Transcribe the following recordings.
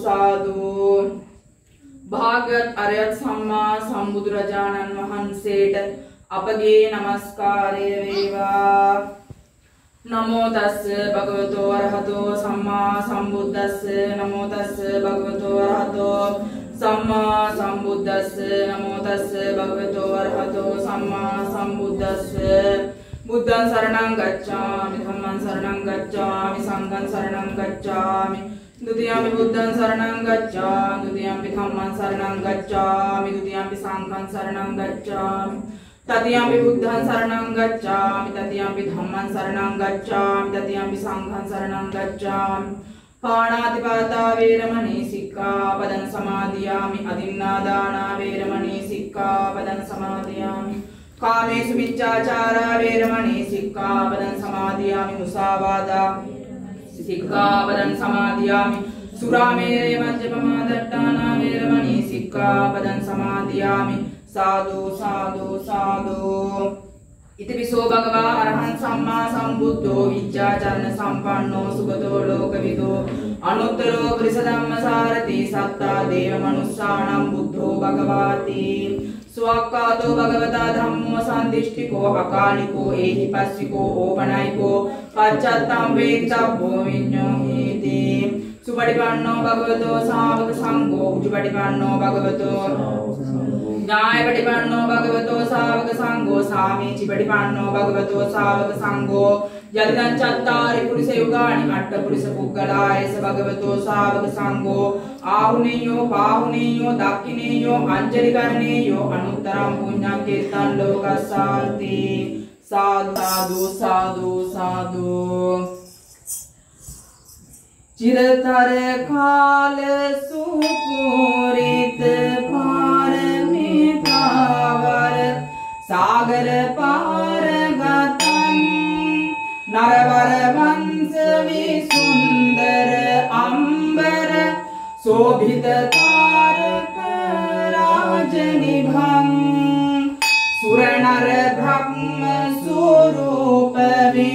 සාදු. භාග්‍යවත් අරයත් සම්මා සම්බුදුරජාණන් වහන්සේට අපගේ নমස්කාරය වේවා. නමෝ තස්ස භගවතෝ අරහතෝ සම්මා සම්බුද්දස්ස. නමෝ තස්ස භගවතෝ අරහතෝ සම්මා සම්බුද්දස්ස. නමෝ තස්ස භගවතෝ අරහතෝ සම්මා සම්බුද්දස්ස. බුද්ධං සරණං ගච්ඡාමි. ධම්මං සරණං ගච්ඡාමි. සංඝං සරණං ගච්ඡාමි. දුතියම්පි බුද්ධං සරණං ගච්ඡාමි දුතියම්පි ධම්මං සරණං ගච්ඡාමි දුතියම්පි සංඝං සරණං ගච්ඡාමි තතියම්පි බුද්ධං සරණං ගච්ඡාමි තතියම්පි ධම්මං සරණං ගච්ඡාමි තතියම්පි සංඝං සරණං ගච්ඡාමි පාණාතිපාතා වේරමණී සික්ඛාපදං සමාදියාමි අදින්නා දානා වේරමණී සික්ඛාපදං සමාදියාමි කාමේසු මිච්ඡාචාරා වේරමණී සික්ඛාපදං සමාදියාමි මුසාවාදා සික්ඛාපදං සමාදියාමි. සුරාමේරේ මජ්ජපමාදට්ඨානා වේරමණී සික්ඛාපදං සමාදියාමි. සාදු සාදු සාදු. ඉතිපිසෝ භගවා අරහං සම්මා සම්බුද්ධෝ විච්ඡාචරණ සම්පන්නෝ සුගතෝ ලෝකවිදෝ. අනුත්තරෝ පුරිස ධම්මසාරති සත්තා දේව මනුස්සාණං බුද්ධෝ භගවාති. ස්වක්කාතෝ භගවතා ධම්මෝ සම්දිෂ්ඨිකෝ අකාලිකෝ ඒහි පස්සිකෝ ඕපනයිකෝ. පච්චත්තම් වේත්තබ්බෝ විඤ්ඤෝ හේති. සුපටිපන්නෝ භගවතෝ සාවක සංඝෝ උජුපටිපන්නෝ භගවතෝ ඥායපටිපන්නෝ භගවතෝ සාවක සංඝෝ සාමීචි පටිපන්නෝ භගවතෝ සාවක සංඝෝ යදිදං චත්තාරි පුරිස යුගානි අට්ඨ පුරිස පුග්ගලායස භගවතෝ සාවක සංඝෝ ආහුනේයෝ පාහුනේයෝ දක්ඛිනේයෝ අංජලි කරණේයෝ අනුත්තරම් පුඤ්ඤං කීර්තන් ලෝකස්සාති සාදු සාදු සාදු චිරතර කාල සුපුරිත පාරමිතාවර සාගර පාරගතන් නරවර වංශ විසුන්දර අම්බර සෝභිත තාරක රාජනිභං සුරනර heavy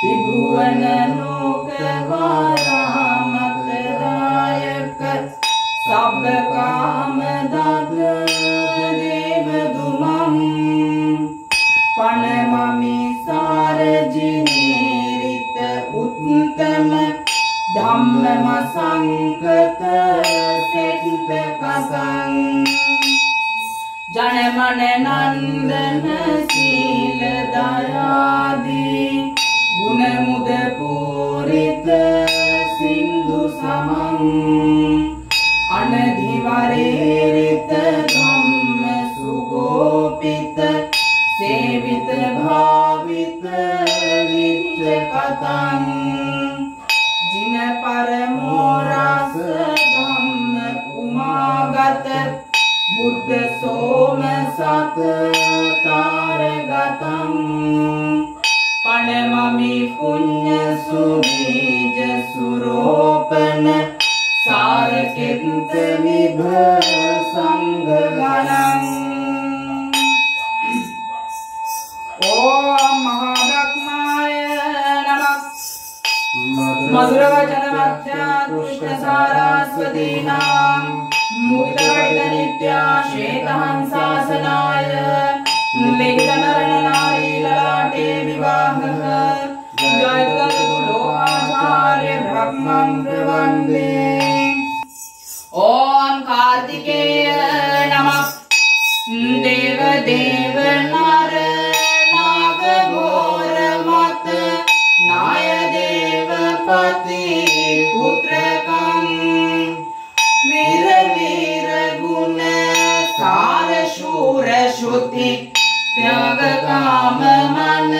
त्रिभुवनलोकवारामकदायक काम कामदाता त्याग काम मन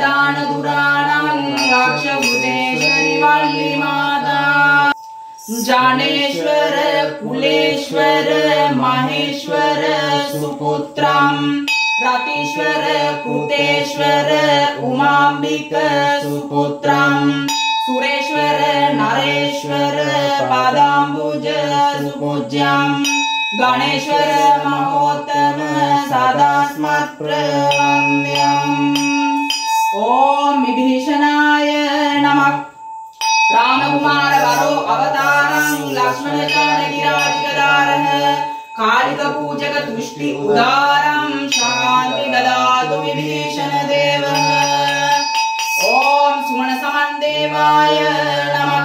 दान दुराणाम् राक्ष भूतेश्वरि वल्ली माता जानेश्वर कुलेश्वर माहेश्वर सुपुत्रम् रतीश्वर कुतेश्वर उमाम्बिक सुपुत्रम् सुरेश्वर नरेश्वर पादाम्बुज सुपूज्यम् गणेश्वर महोत्तम सदास्मत्प्रम्यम् ॐ विभीषणाय नमः। रामकुमारवरो अवतारं लक्ष्मणकानगिराजारिकपूजक कालिकपूजकतुष्टि उदारं शान्ति ददातु विभीषणदेवः। ॐ देवाय नमः।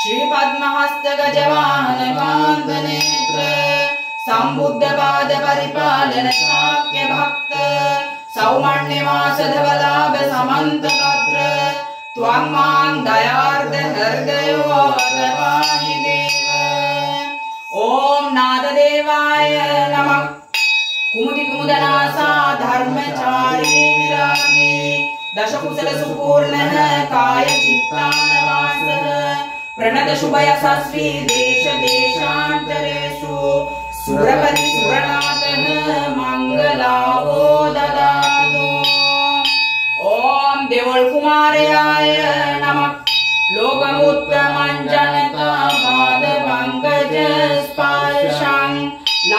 श्रीपद्महस्तकजवान සම්බුද්ධපාද පරිපාලන ශාක්‍ය භක්ත සෞමන්්‍ය මාසදවලාභ සමන්තකත්‍ර ත්වම්මාං දයාර්ද හර්ගයෝ අදවාහි දේව. ඕම් නාදදේවාය නමක්. කුමුදි කුමුදනාසා ධර්මචාරී විරාගී දශකුසල සුපූර්ණන කාය චිත්තානවාසහ ප්‍රණද සුභය සස්්‍රී දේශ දේශාන්තරේසු. सुरवृणाो ददातु ॐ देवल्कुमार्याय नमः। लोकमुत्रमञ्जनकादवङ्गज स्पार्शान् न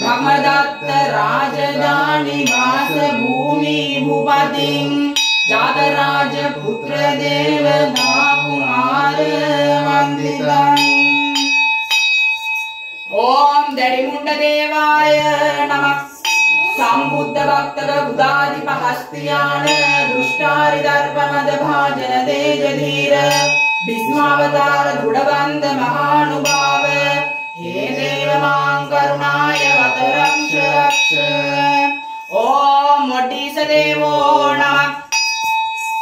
भ्रमदत्त राजराणि वासभूमि भुपति जातराजपुत्र देवदेवाय नम। सम्बुद्धभक्तदिपः स्त्रियान् दुष्टारिदर्पमदभाजन देवधीर विष्मावतार दृढवन्द महानुभाव हे देव माङ्गय रक्ष रक्ष ॐ मटीसदेवो नमः।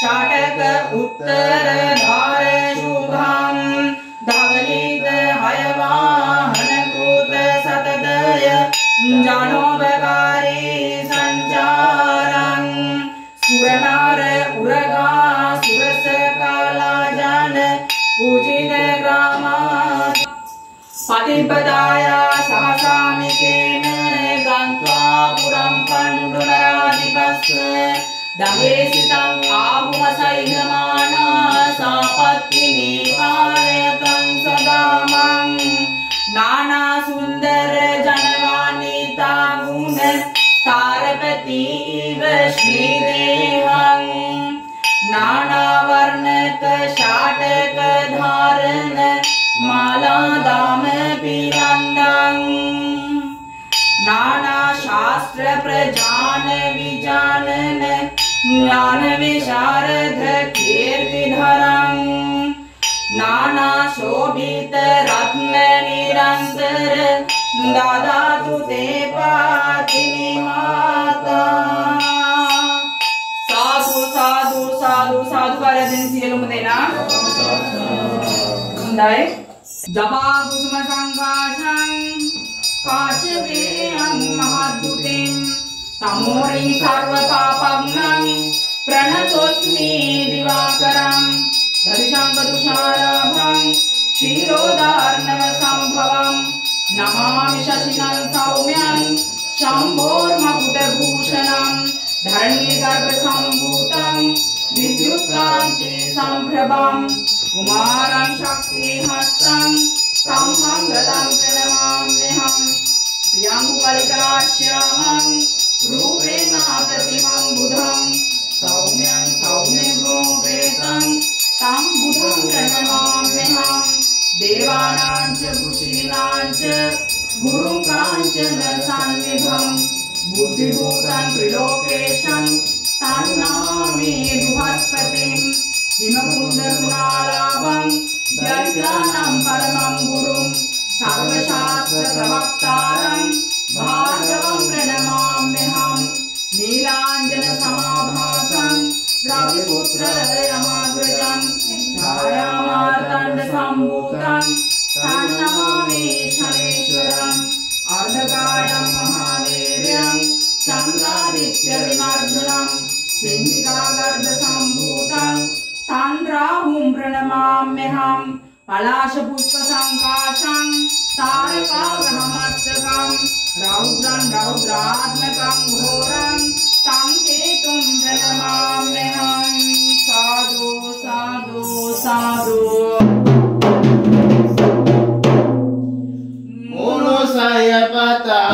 शाटक उत्तर धार शुभम् धवलित हयवाहन कृत सतदय जानोपकारी सञ्चारम् सुरनार उरगा सुरस काला जान पूजित ग्रामा। पतिपदाया सहसामिकेन गन्त्वा पुरं कण्डुनराधिपस्य दवेशितं वामसहमाना सापत्निवानकं सदामं नाना सुन्दरजनमानेता मून पार्वतीव श्रीरेण नानावर्णकषाडग मालाम बिलाम् माला दाम पिरन्दम् नानाशास्त्र प्रजान विजानन ज्ञान विशारद कीर्तिधरम् नानाशोभित रत्न निरन्तर ददातु ते पातिनि माता साधु साधु साधु साधु කරදින් සියලුම දෙනා හොඳයි ජපා කුසුම සංකාශං पाचवेऽहं महाद्भुतिं तमोरि सर्वपापग्नं प्रणतोऽस्मि दिवाकरं। दर्शां वदुषारभं क्षीरोदार्णवसम्भवम् नमामि शशिनं सौम्यं शम्भोर्मकुटभूषणम् धरणीगर्भसम्भूतम् विद्युत्कान्ति सम्भ्रभम् तं मङ्गलं प्रणमाम्यहं प्रियं कलिकलाश्यामं रूपेण प्रतिमं बुधं सौम्यं सौम्यं रूपेतं तं बुधं प्रणमाम्यहं देवानां च ऋषीणां च गुरुं काञ्चन सान्निभं बुद्धिभूतं त्रिलोकेशं तन्नामि बृहस्पतिम् විමකුන්දරුණාලාභං යරිතානම් පරමං ගුරුම් සර්වශාස්ත්‍ර ප්‍රවක්තාරං භාර්ගවං ප්‍රණමාම්‍යහං නීලාංජන සමාභාසං රවිපුත්‍ර යමාග්‍රජං ඡායාමාර්දණ්ඩ සම්භූතං සන්නමාමේ ශනේශ්වරං අර්ධකායං මහාවීර්යං චන්ද්‍රාදිත්‍ය විමර්ජනං සින්නිකාගර්ධ සම්භූතං तान् राहुं प्रणमाम्यहम् पलाशपुष्पसङ्काशं तारकाग्रहमस्तकं रौद्रं रौद्रात्मकं घोरं तं केतुं प्रणमाम्यहम् साधु साधु साधु Saya patah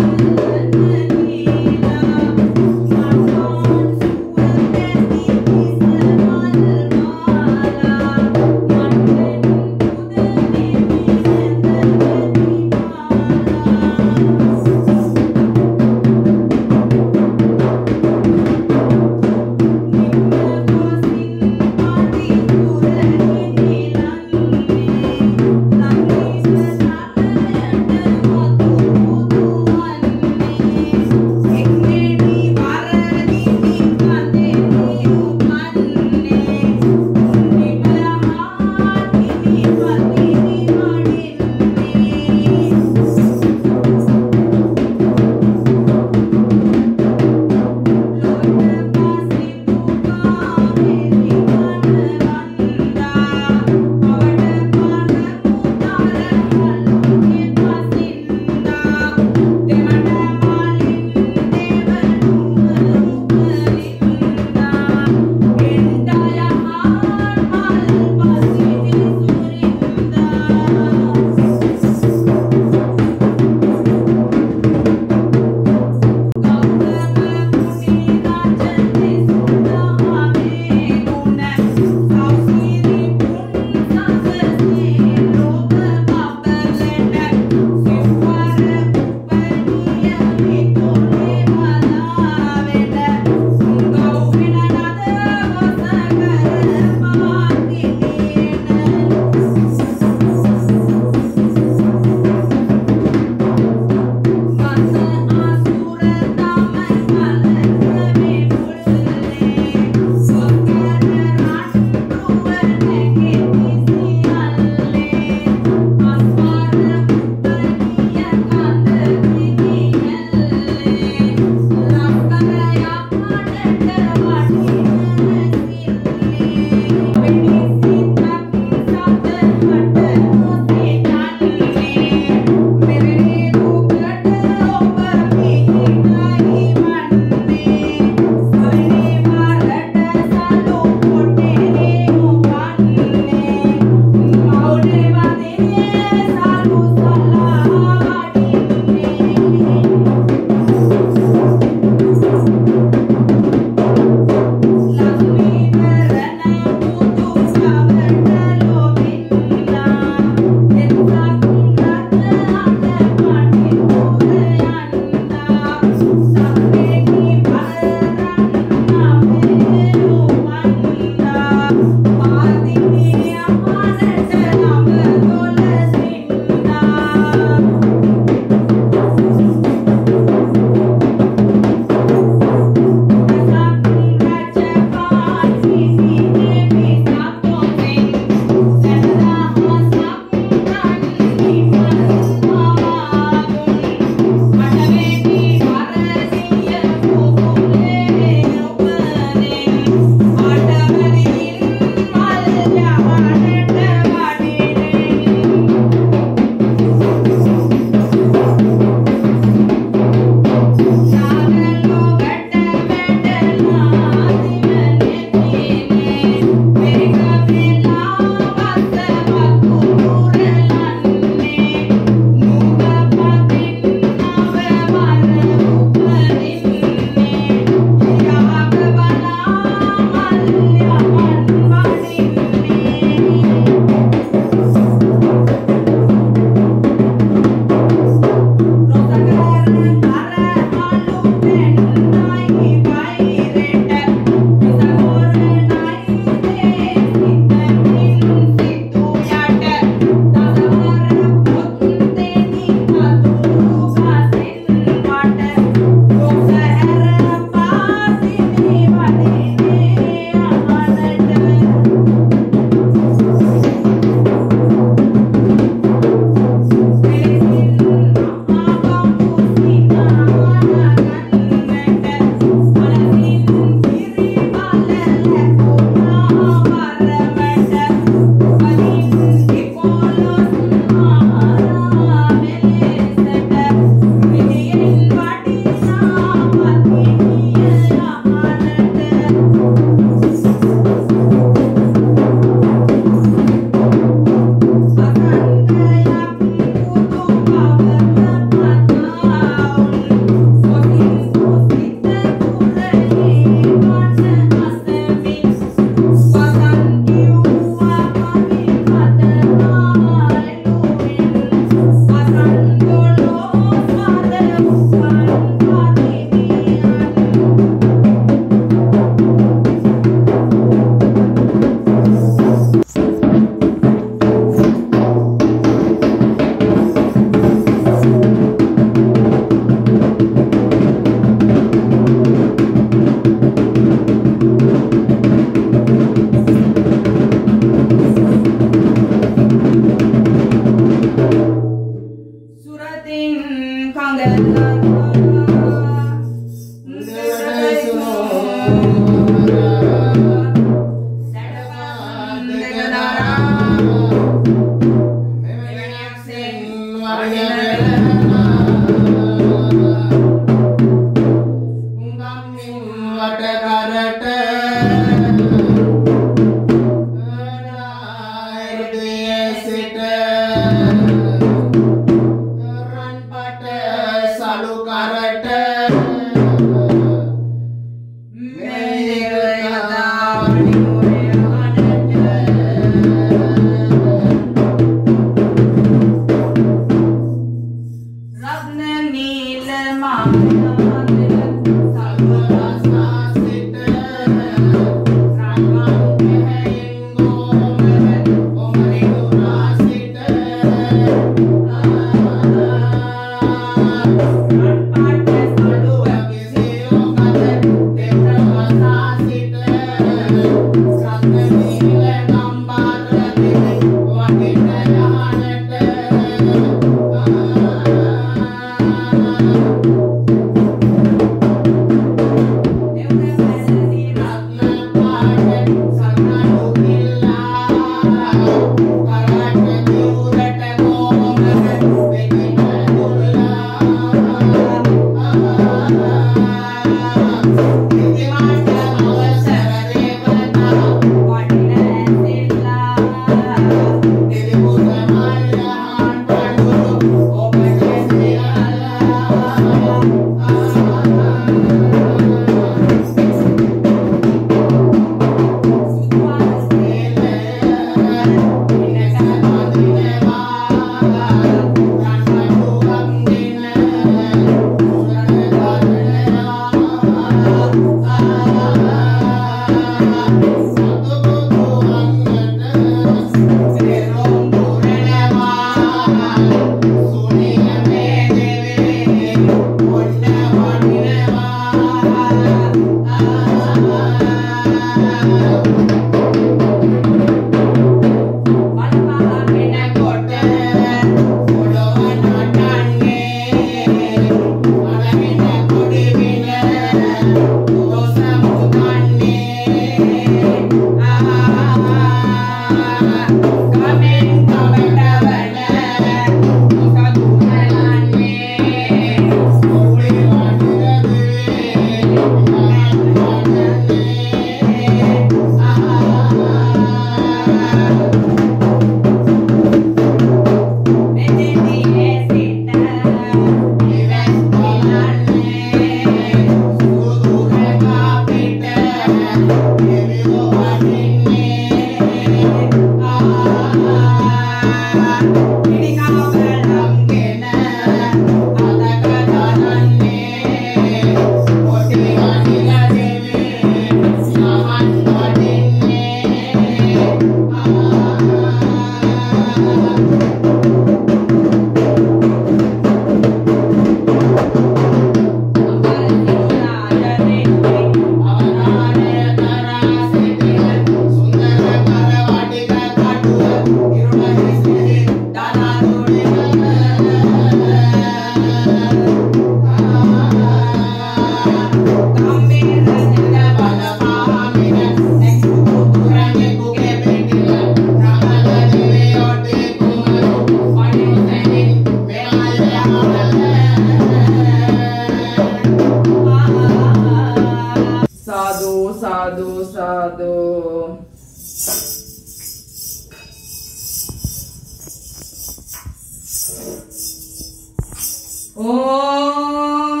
ओम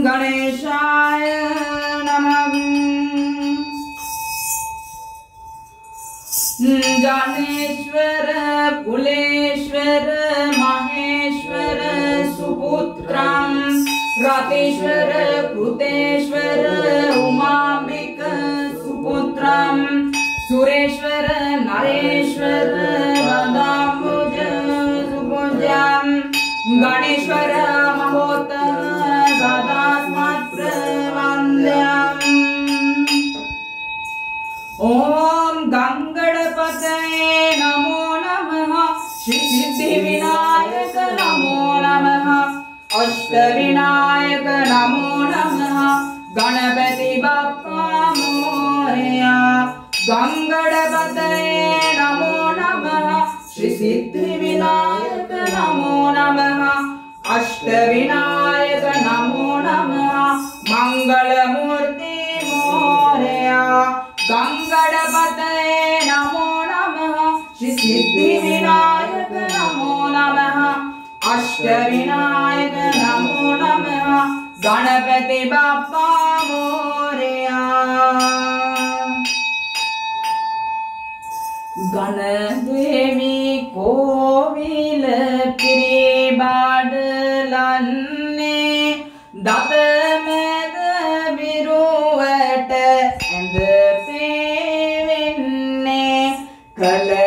गणेशाय नमः। जानेश्वर कुलेश्वर महेश्वर सुपुत्र रतीश्वर कृतेश्वर उमाम्बिक सुरेश्वर नरेश्वर ශ්‍රී සිද්ධි විනායක නමෝ නමः අෂ්ටවිනායක නමෝ නමः ගණපති බප්පා මෝරයා. ගණදේවී කෝවිල පිරිබඩලන්නේ. දතමැද විරුවට ඇඳ පේවෙන්නේ කලකී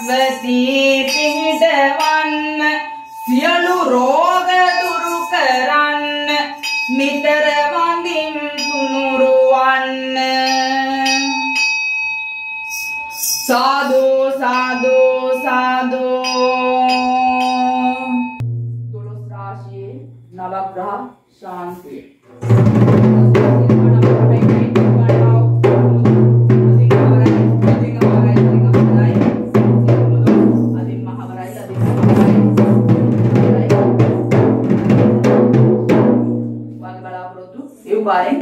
සරස්වතී පිහිටවන්න සියලු රෝග දුරු කරන්න නිතර වඳින් තුනුරුවන්න සාදු සාදු සාදු තුලස් රාශියේ නවග්‍රහ ශාන්තිය Guarani.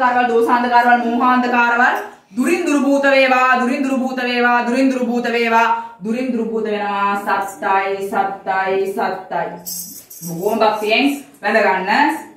වූ රෝගාන්ධකාරවල් දෝසාන්ධකාරවල් මෝහාන්ධකාරවල් දුරින් දුරු භූත වේවා දුරින් දුරු භූත වේවා දුරින් දුරු භූත වේවා. දුරින් දුරු භූත වෙනවා. සත්තයි සත්තයි සත්තයි බොහොම භක්තියෙන් වැඳ ගන්න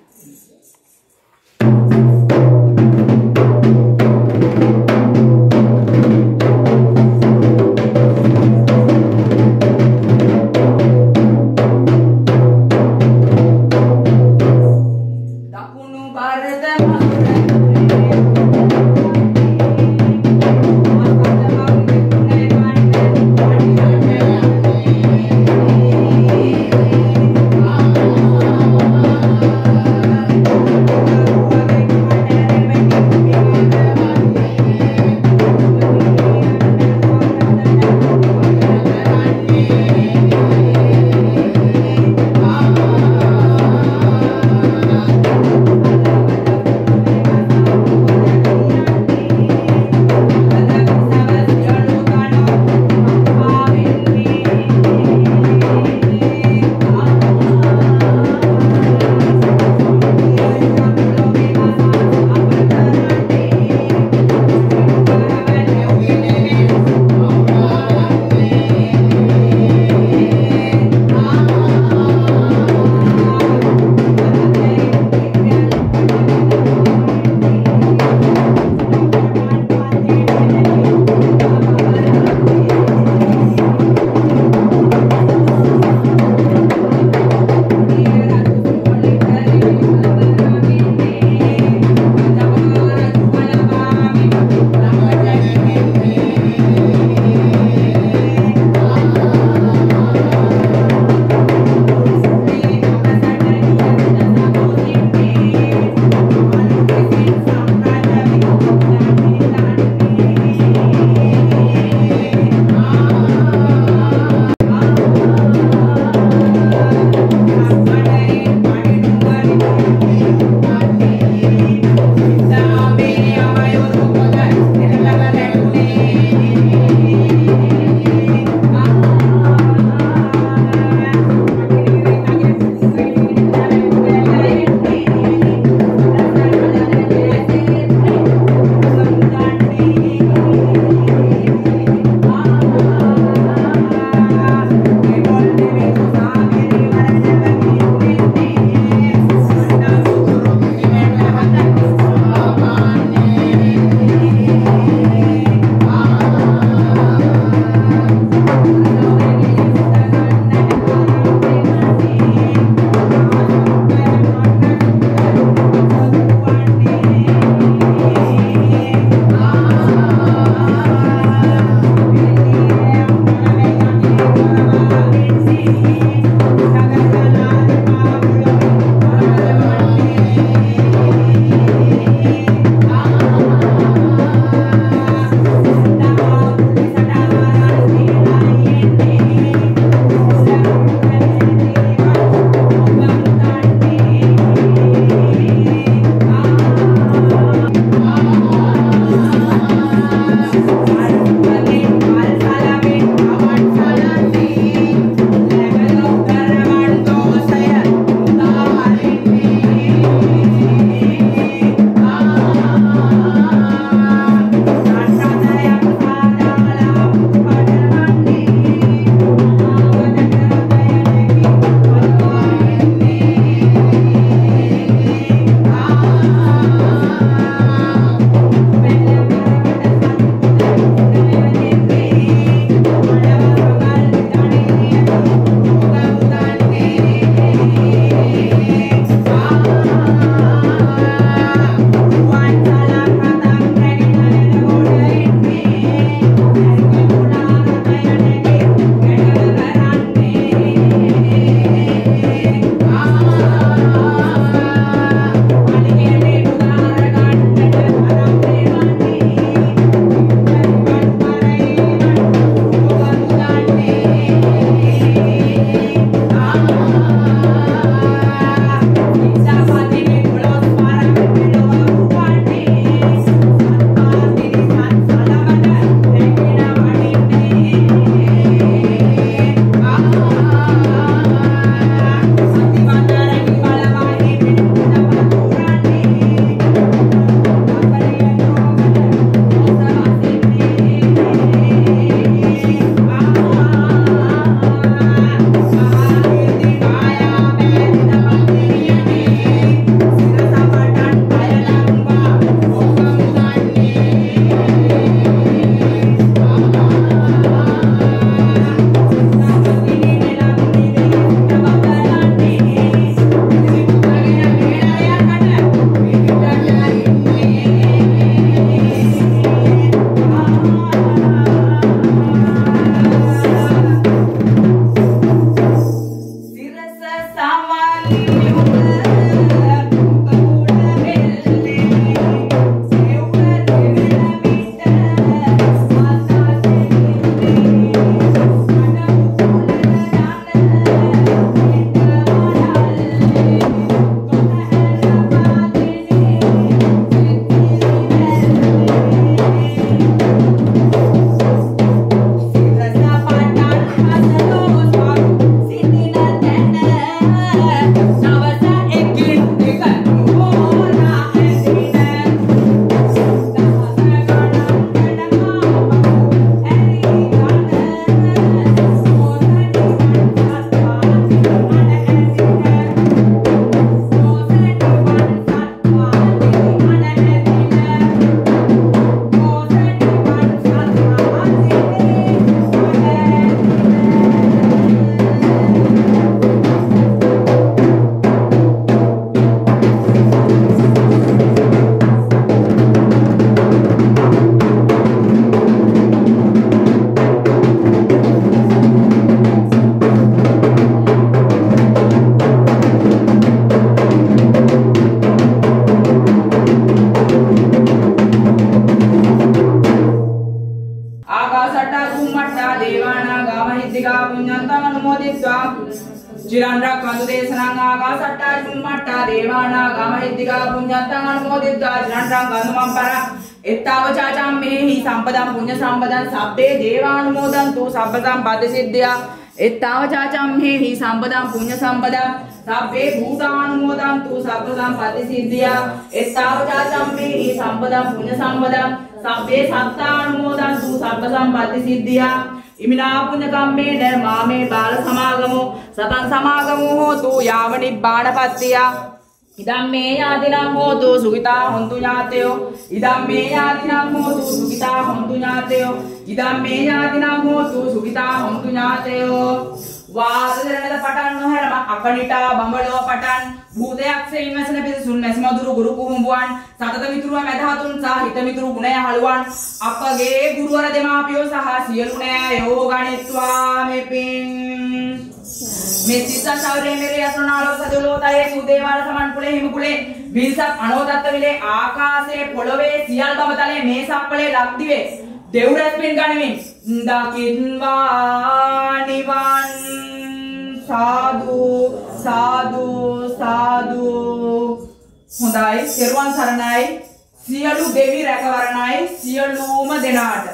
සම්පදම් පුඤ්ඤ සම්පදං සබ්බේ දේවානුමෝදන්තු සබ්බ සම්පatti සිද්ධියා එත්තාව චාචම් මේහි සම්පදම් පුඤ්ඤ සම්පදං සබ්බේ භූතානුමෝදන්තු සබ්බ සම්පatti සිද්ධියා එත්තාව චාචම් මේහි සම්පදම් පුඤ්ඤ සම්පදං සබ්බේ සත්තානුමෝදන්තු සබ්බ සම්පatti සිද්ධියා ඉමිනා පුඤ්ඤ කම්මේන මාමේ බාල සමාගමෝ සතං සමාගමෝ හෝතු යාව නිබ්බාණපත්තියා ඉදම් මේ යාතිනම් හෝතු සුගිතා හොන්තු ඥාතයෝ. ඉදම් මේ යාතිනම් හෝතු සුගිතා හොන්තු ඥාතයෝ. ඉදම් මේ යාතිනම් හෝතු සුගිතා හොන්තු ඥාතයෝ. වාදදරණද පටන් නොහැරම අකනිටා බඹලෝ පටන් භූතයක් සෙයින් වැසෙන පිසුන් මැසිමදුරු ගුරු කුහුඹුවන් සතත මිතුරුව මැදහතුන් සහ හිත මිතුරු ගුණය හළුවන් අපගේ ගුරුවර දෙමාපියෝ සහ සියලු නෑයෝ ගණිත්වා මෙපින් මේ සිතා සෞරේ මෙරේ අසුනාලෝ සදලෝතයේ සුදේවාල සමන් කුලේ හිමි කුලේ විල්සත් අනෝදත්ත විලේ ආකාශයේ පොළවේ සියල් බඹතලේ මේ සප්පලේ ලක්දිවේ දෙව්රස් පින් ගනිමින් දකින්වා නිවන්. සාදු සාදු සාදු. හොඳයි තෙරුවන් සරණයි. සියලු දෙවි රැකවරණයි සියලුම දෙනාට.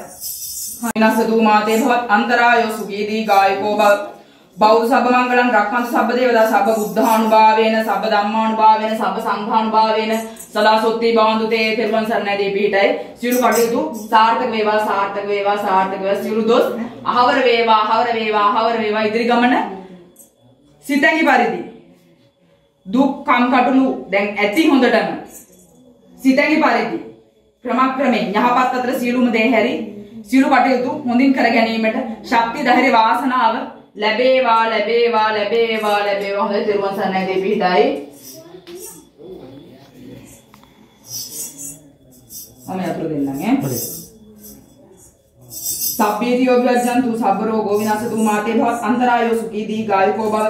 හයිනසතු මාතේ භවත් අන්තරායෝ සුගීදී ගායකෝ බව බෞද්ධ සබ්බ මංගලං රක්ඛන්තු සබ්බ දේවතා සබ්බ බුද්ධානුභාවේන සබ්බ ධම්මානුභාවේන සබ්බ සංඝානුභාවේන සදා සොත්ති බවන්තු තේ තෙරුවන් සරණයි දී පිහිටයි. සියලු කටයුතු සාර්ථක වේවා සාර්ථක වේවා සාර්ථක වේවා. සියලු දොස් අහවර වේවා අහවර වේවා අහවර වේවා. ඉදිරි ගමන සිතැඟි පරිදි දුක් කම්කටොළු දැන් ඇති හොඳටම සිතැඟි පරිදි ක්‍රමක්‍රමයෙන් යහපත් අතර සියලුම දේ හැරි සියලු කටයුතු හොඳින් කර ගැනීමට ශක්තිය ධෛර්ය වාසනාව ලැබේවා ලැබේවා ලැබේවා ලැබේවා. හොඳයි තෙරුවන් සරණයි දෙවි පිටයි මම යතුරු දෙන්නම් ඈ. සබ්බේතියෝ විවජ්ජන්තු සබ්බරෝ ගෝවිනාසතු මාතේ භවත් අන්තරායෝ සුඛී දීඝායුකෝ භව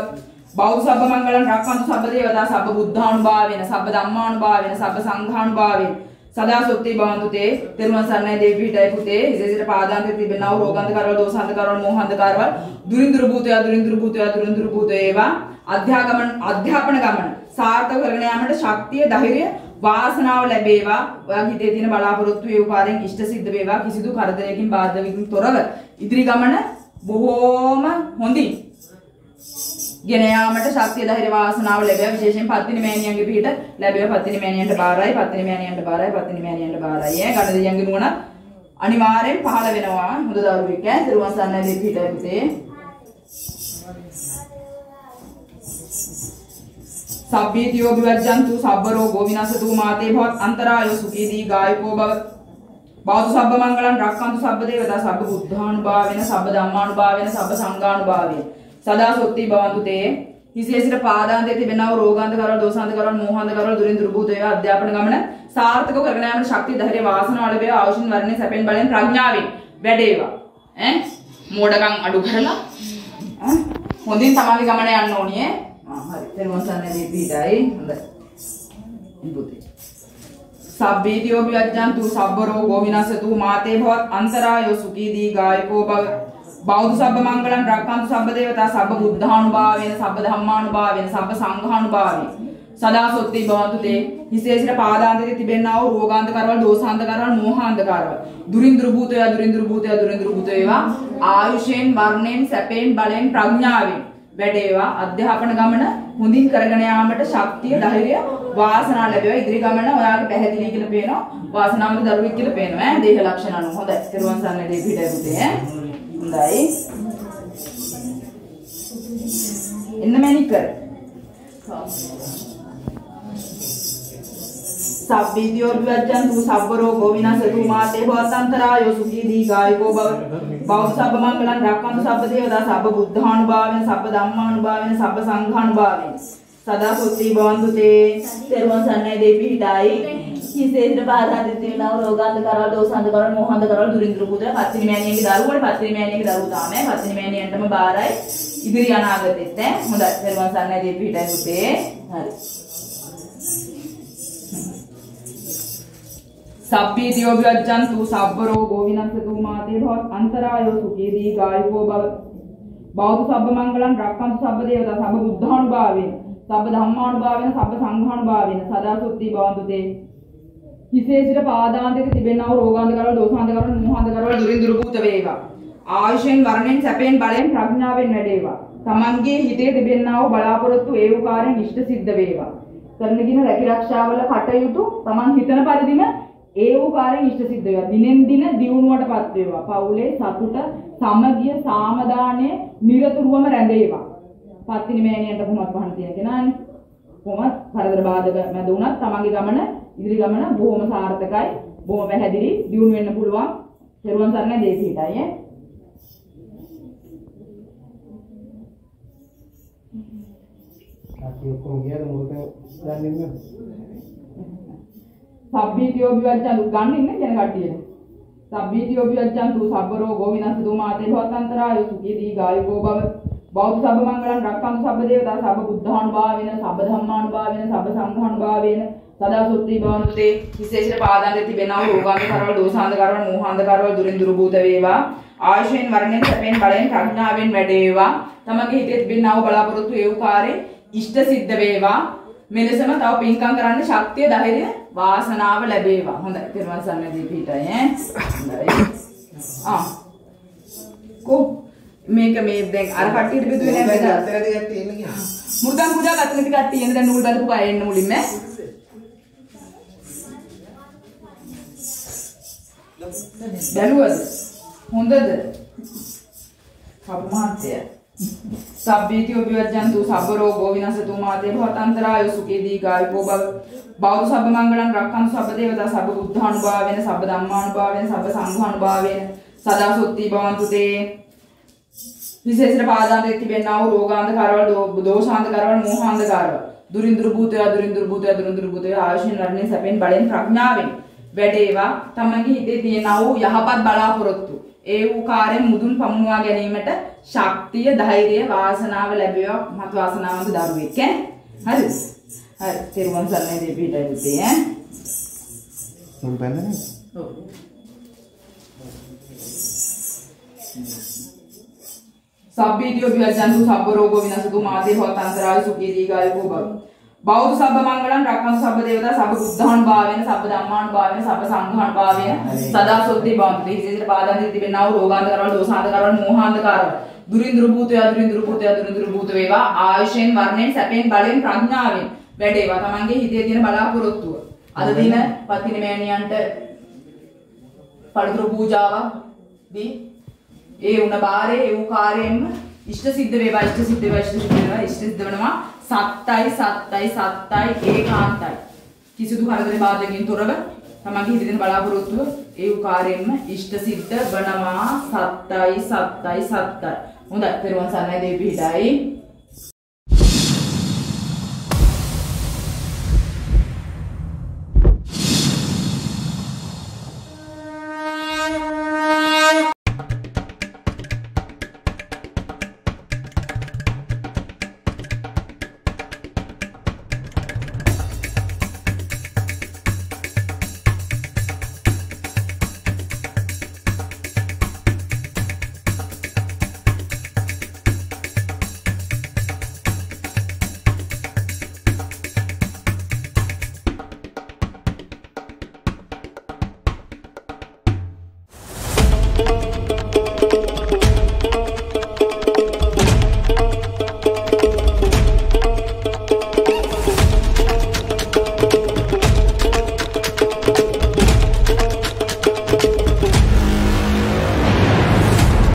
බෞද්ධ සබ්බ මංගලං රක්ඛන්තු සබ්බ දේවතා සබ්බ බුද්ධානුභාවේන සබ්බ ධම්මානුභාවේන සබ්බ සංඝානුභාවේන සදා සොත්ති භවන්තු තේ තෙරුවන් සරණයි දෙවි පිටයි පුතේ. ඉසෙසිට පාදාන්තේ තිබෙනා වූ රෝගන්ත කරවල දෝසන්ත කරවල මෝහන්ත කරවල දුරින්දුරු භූතය දුරින්දුරු භූතය දුරින්දුරු භූතය ඒවා අධ්‍යාගමන අධ්‍යාපන ගමන සාර්ථක කරගෙන යාමට ශක්තිය ධෛර්යය වාසනාව ලැබේවා. ඔයාගේ හිතේ තියෙන බලාපොරොත්තු වේ උපාරෙන් ඉෂ්ට සිද්ධ වේවා. කිසිදු කරදරයකින් බාධාවකින් තොරව. ඉදිරි ගමන බොහෝම හොඳින්. ගෙන යාමට ශක්තිය ධෛර්ය වාසනාව ලැබෙවා විශේෂයෙන් පත්තිනි මෑණියන්ගේ පිහිට ලැබෙවා පත්තිනි මෑණියන්ට බාරයි පත්තිනි මෑණියන්ට බාරයි පත්තිනි මෑණියන්ට බාරයි. ඈ ගණ දෙයියන්ගේ නුවණ අනිවාර්යෙන් පහළ වෙනවා. හොඳ දරුවෙක් ඈ. දරුවන් සන්නයි දෙපි පිහිටයි පුතේ සබ්බීතියෝ විවජ්ජන්තු සබ්බරෝ ගෝවිනසතු මාතේ භවත් අන්තරායෝ සුඛීදී ගායකෝ බව. බෞද්ධ සබ්බ මංගලං රක්칸තු සබ්බ දේවතා සබ්බ බුද්ධානුභාවේන සබ්බ ධම්මානුභාවේන සබ්බ සංඝානුභාවේන. සදා සොත්ති භවන්තු තේ හිසේ සිට පාදාන්තයේ තිබෙනව රෝගාන්ත කරවල දෝසාන්ත කරවල මෝහාන්ත කරවල දුරින් දුර්භූත වේවා අධ්‍යාපන ගමන සාර්ථකව කරගෙන යාමට ශක්තිය ධෛර්ය වාසනාව ලැබේවා ආයුෂින් වර්ණේ සැපෙන් බලෙන් ප්‍රඥාවෙන් වැඩේවා. ඈ? මෝඩකම් අඩු කරලා. ඈ? හොඳින් තමන්ගේ ගමන යන්න ඕනේ ඈ ආ හරි. තෙරුවන් සරණයි පිටයි හොඳයි. ඉබුතේ සබ්බීතියෝ විවජ්ජන්තු සබ්බරෝ ගෝවිනසතු මාතේ භවත් අන්තරායෝ සුඛී දීඝායකෝ භව. බෞද්ධ සබ්බ මංගලං රක්칸තු සබ්බ දේවතා සබ්බ බුද්ධානුභාවේන සබ්බ ධම්මානුභාවේන සබ්බ සංඝානුභාවේන සදා සොත්ති භවන්තු තේ හිසේ සිට පාදාන්තයේ තිබෙනා වූ රෝගාන්ත කරවල දෝසාන්ත කරවල මෝහාන්ත කරවල දුරින්දුරු භූතය දුරින්දුරු භූතය දුරින්දුරු භූතය ඒවා ආයුෂයෙන් වර්ණයෙන් සැපයෙන් බලයෙන් ප්‍රඥාවෙන් වැඩේවා. අධ්‍යාපන ගමන හොඳින් කරගෙන යාමට ශක්තිය ධෛර්යය වාසනාව ලැබේවා. ඉදිරි ගමන ඔයාගේ පැහැදිලි කියලා පේනවා. වාසනාවන්ත දරුවෙක් කියලා පේනවා. ඈ දේහ ලක්ෂණ අනුව හොඳයි. ත්‍රිවන් සරණේ දේ පිටේ පුතේ ඈ හොඳයි. එන්න මැනික සබ්බීතියෝ විවජ්ජන්තු සබ්බරෝ ගෝවිනසතු මාතේ හොතන්තරායෝ සුඛී දීඝායකෝ බව. බෞද්ධ සබ්බ මංගලං රක්칸තු සබ්බ දේවතා සබ්බ බුද්ධානුභාවෙන සබ්බ ධම්මානුභාවෙන සබ්බ සංඝානුභාවෙන සදා සොත්ති භවන්තු තේ තෙරුවන් සරණයි දේ පිහිටයි. හිසේට බාධා දෙතිනව රෝගාන්ත කරවල දෝසාන්ත කරවල මොහාන්ත කරවල දුරින්ද්‍ර පුතේ පත්තිනි මෑණියන්ගේ දරුවට පත්තිනි මෑණියන්ගේ දරුවෝ තාමයි පත්තිනි මෑණියන්ටම බාරයි. ඉදිරි අනාගතෙත් ඈ හොඳයි. තෙරුවන් සරණයි දේ පිහිටයි පුතේ. හරි. සබ්බීතියෝ විවජ්ජන්තු සබ්බරෝ ගෝවිනස්සතු මාතේ භවත් අන්තරායෝ සුඛී දීඝායුකෝ බව බෞද්ධ සබ්බ මංගලං රක්칸තු සබ්බ දේවතා සබ්බ බුද්ධානුභාවේන සබ්බ ධම්මානුභාවේන සබ්බ සංඝානුභාවේන සදා සුත්ති භවන්තු තේ. හිසේ සිට පාදාන්තයක තිබෙනා වූ රෝගාන්ධකරවල දෝසාන්ධකරවල මෝහාන්ධකරවල දුරින් දුර භූත වේවා ආයුෂෙන් වර්ණෙන් සැපෙන් බලෙන් ප්‍රඥාවෙන් වැඩේවා. තමන්ගේ හිතේ තිබෙනා වූ බලාපොරොත්තු ඒ උකාරයෙන් ඉෂ්ට සිද්ධ වේවා. කරනගින රැකිරක්ෂාවල කටයුතු තමන් හිතන පරිදිම ඒ උකාරයෙන් ඉෂ්ට සිද්ධ වේවා. දිනෙන් දින දියුණුවටපත් වේවා. පවුලේ සතුට සමගිය සාමදානය නිරතුරුවම රැඳේවා. පත්තිනි මෑණියන්ට කොහොමත් වහන්න තියෙන කෙනානේ කොහොමත් කරදර බාධක මැද වුණත් තමන්ගේ ගමන ඉදිරි ගමන බොහොම සාර්ථකයි. බොහොම පැහැදිලි. දියුණු වෙන්න පුළුවන්. පෙරුවන් සරණයි. දේශීටයි ඈ. අපි ඔක්කොම ගියාද? මොකද දන්නේ නැහැ. සබ්බීතියෝ විවච්ඡන්තු ගන්න ඉන්නේ කියන කට්ටිය. සබ්බීතියෝ විවච්ඡන්තු සබ්බරෝ ගෝවිනස්සතු මාතේ භවත්තන්තරාය සුඛී දීඝායුකෝ භව බෞද්ධ සබ්බ මංගලං රක්ඛන්තු සබ්බ දේවතා සබ්බ බුද්ධානුභාවේන සබ්බ ධම්මානුභාවේන සබ්බ සංඝානුභාවේන සදා සුත්‍රි භවන්තේ විශේෂ පාදාන්තේ තිබෙනා වූ රෝගාන්ත කරවල දෝසාන්ත කරවල මෝහාන්ත කරවල දුරින් දුරු භූත වේවා. ආයුෂයෙන් වර්ණයෙන් සැපෙන් බලයෙන් ප්‍රඥාවෙන් වැඩේවා. තමගේ හිතේ තිබෙනා වූ බලාපොරොත්තු ඒ උකාරේ ඉෂ්ට සිද්ධ වේවා. මෙලෙසම තව පින්කම් කරන්න ශක්තිය ධෛර්යය වාසනාව ලැබේවා. හොඳයි. පෙරවන් සම්මදී පිටයි හොඳයි. ආ. කො මේක මේ දැන් අර කට්ටියට බෙදුවේ නෑ නේද අතර දෙයක් තියෙන ගියා. පූජා ගත නැති කට්ටිය එන්න දැන් නූල් අය එන්න මුලින්ම බැලුවද හොඳද කර්මාන්තය සබ්බීතියෝ විවර්ජන්තු සබ්බ රෝගෝ විනසතු මාතේ භවතන්තරාය සුඛේ දීඝායුකෝ භව බෞද්ධ සබ්බ මංගලං රක්ඛන්තු සබ්බ දේවතා සබ්බ බුද්ධානුභාවේන සබ්බ ධම්මානුභාවේන සබ්බ සංඝානුභාවේන සදා සුත්ති භවන්තු තේ විශේෂ පාදාන්තයේ තිබෙනා වූ රෝගාන්ත කරවල දෝ- දෝෂාන්ත කරවල මෝහාන්ත කරවල දුරින් දුර භූතය දුරින් දුර භූතය දුරින් දුර භූතය ආයුෂෙන් රණේ සැපෙන් බලෙන් ප්‍රඥාවෙන් වැඩේවා. තමන්ගේ හිතේ තියෙනා වූ යහපත් බලාපොරොත්තු. ඒ වූ කාර්යයෙන් මුදුන් පමුණවා ගැනීමට ශක්තිය ධෛර්යය වාසනාව ලැබේවා. මත් වාසනාවන්ත දරුවෙක් ඈ? හරිද හරි. තෙරුවන් සරණයි හිටයි පුතේ ඈ? මම බැලන්නේ. ඔව්. සබ්බීතියෝ විවජ්ජන්තු සබ්බ රෝගෝ විනසතු මාතේ භවතන්තරාය සුඛී දීඝායුකෝ භව බෞද්ධ සබ්බ මංගලං රක්ඛන්තු සබ්බ දේවතා සබ්බ බුද්ධාන් භාවේන සබ්බ ධම්මාන් භාවේන සබ්බ සංඝාන් භාවේන සදා සොත්ති භවන්ති හිසිත පාදන්ති තිබෙනා වූ රෝගාන්ත කරවල දෝසාන්ත කරවල මෝහාන්ත කරවල දුරින් දුරු භූතය දුරින් දුරු භූතය දුරින් දුරු භූත වේවා. ආයුෂෙන් වර්ණයෙන් සැපෙන් බලෙන් ප්‍රඥාවෙන් වැඩේවා. තමන්ගේ හිතේ තියෙන බලාපොරොත්තුව. අද දින පතින මෑණියන්ට පළතුරු පූජාවක් දී ඒ උණ බාරේ ඒ වූ කාර්යයෙන්ම ඉෂ්ට සිද්ධ වේවා ඉෂ්ට සිද්ධ වේවා ඉෂ්ට සිද්ධ වේවා ඉෂ්ට සිද්ධ වෙනවා සත්තයි සත්තයි සත්තයි ඒකාන්තයි. කිසිදු කරදර බාධකකින් තොරව තමන්ගේ හිතේ තියෙන බලාපොරොත්තුව ඒ වූ කාර්යයෙන්ම ඉෂ්ට සිද්ධ වෙනවා සත්තයි සත්තයි සත්තයි. හොඳයි. පෙරවන් සන්නයි දෙවි පිහිටයි.